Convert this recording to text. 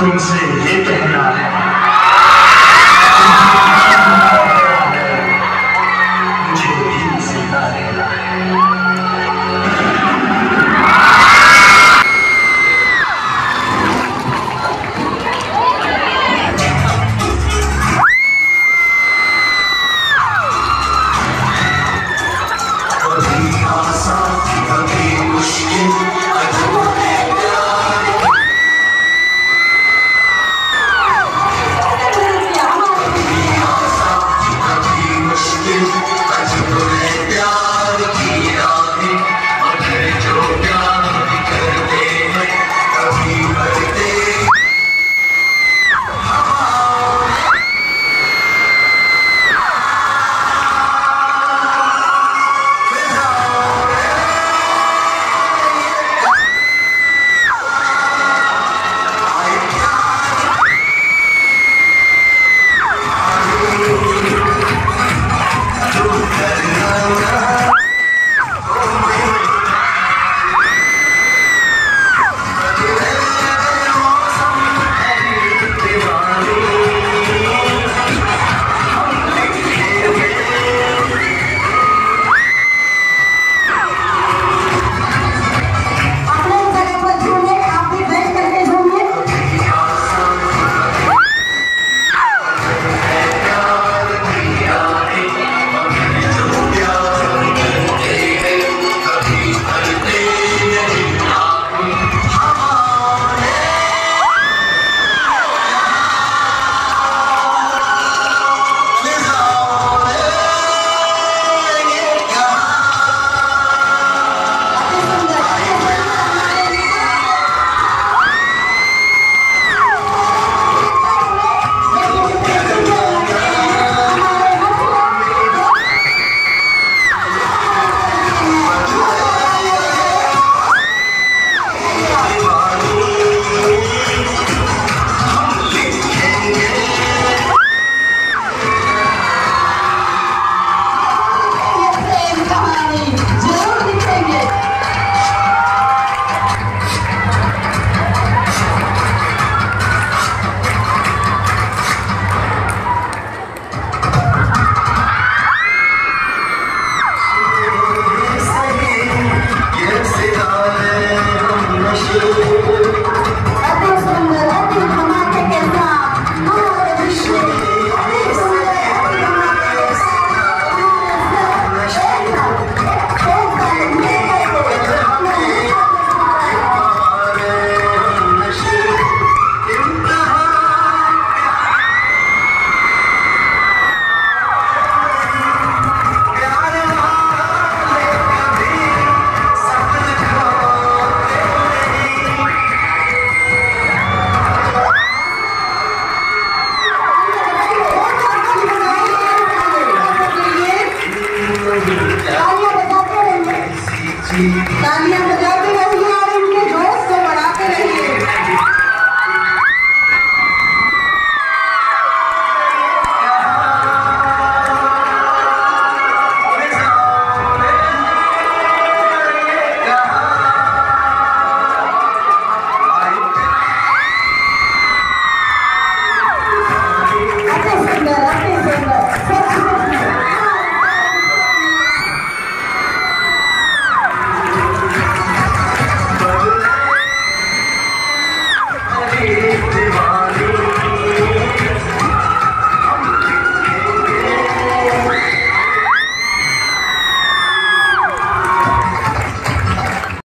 तुमसे ये कहना है। Ben biraz